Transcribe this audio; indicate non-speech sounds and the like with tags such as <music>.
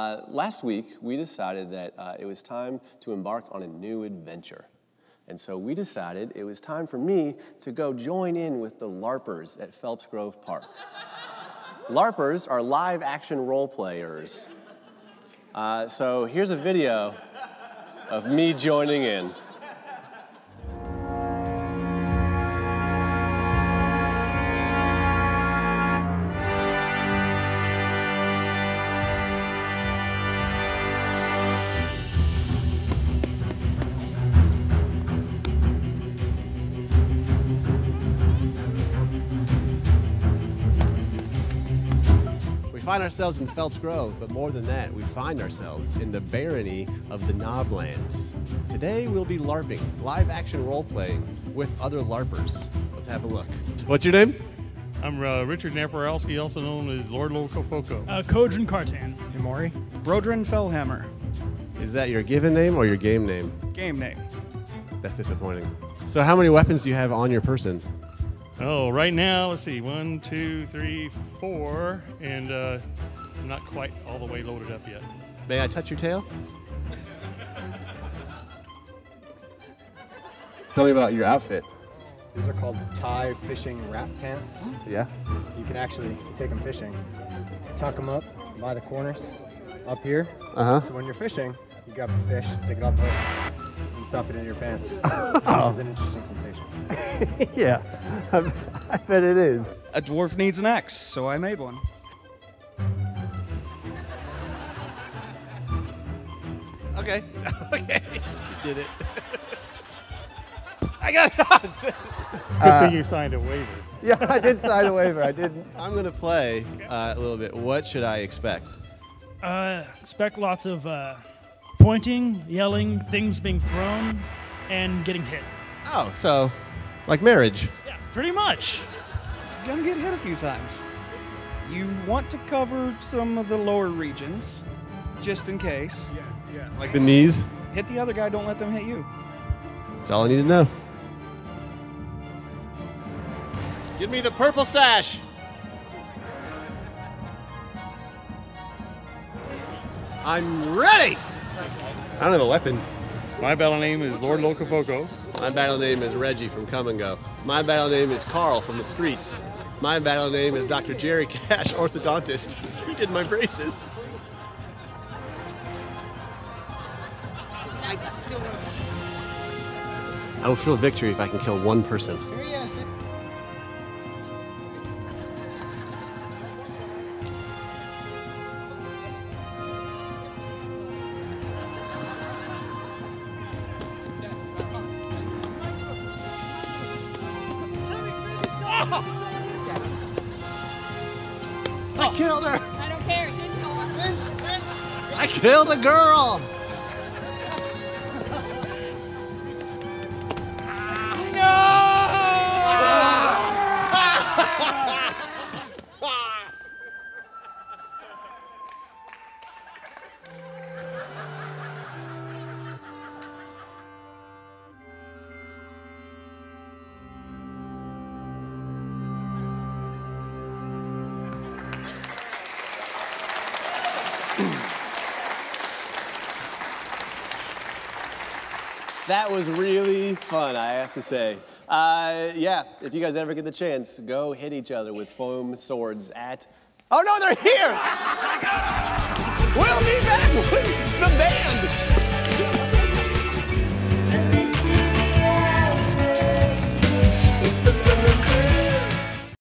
Uh, last week, we decided that uh, it was time to embark on a new adventure. And so we decided it was time for me to go join in with the LARPers at Phelps Grove Park. <laughs> LARPers are live action role players. Uh, so here's a video of me joining in. We find ourselves in Phelps Grove, but more than that, we find ourselves in the barony of the Knoblands. Today we'll be LARPing, live action role playing with other LARPers. Let's have a look. What's your name? I'm uh, Richard Naparowski, also known as Lord Locofoco. Uh, Kodrin Kartan. Himori. Rodrin Fellhammer. Is that your given name or your game name? Game name. That's disappointing. So, how many weapons do you have on your person? Oh, right now, let's see, one, two, three, four, and uh, I'm not quite all the way loaded up yet. May I touch your tail? Tell me about your outfit. These are called Thai fishing wrap pants. Yeah. You can actually, take them fishing, tuck them up by the corners up here. Uh huh. So when you're fishing, you grab the fish, take it off the hook, and stuff it in your pants, <laughs> which is an interesting sensation. <laughs> yeah. I bet it is. A dwarf needs an axe, so I made one. Okay. <laughs> okay. You did it. I got it. Good thing you signed a waiver. Yeah, I did sign a waiver. I did. I'm gonna play uh, a little bit. What should I expect? Uh, expect lots of uh, pointing, yelling, things being thrown, and getting hit. Oh, so like marriage. Yeah, pretty much. You're gonna get hit a few times. You want to cover some of the lower regions, just in case. Yeah. Yeah. Like the knees. Hit the other guy, don't let them hit you. That's all I need to know. Give me the purple sash. I'm ready. I don't have a weapon. My battle name is Lord Locofoco. My battle name is Reggie from Come and Go. My battle name is Carl from the streets. My battle name is Dr. Jerry Cash, <laughs> orthodontist. He did my braces. I will feel victory if I can kill one person. I killed her! I don't care. It didn't go on. I killed a girl! That was really fun, I have to say. Uh, yeah, if you guys ever get the chance, go hit each other with foam swords at. Oh no, they're here! <laughs> we'll be back with the band!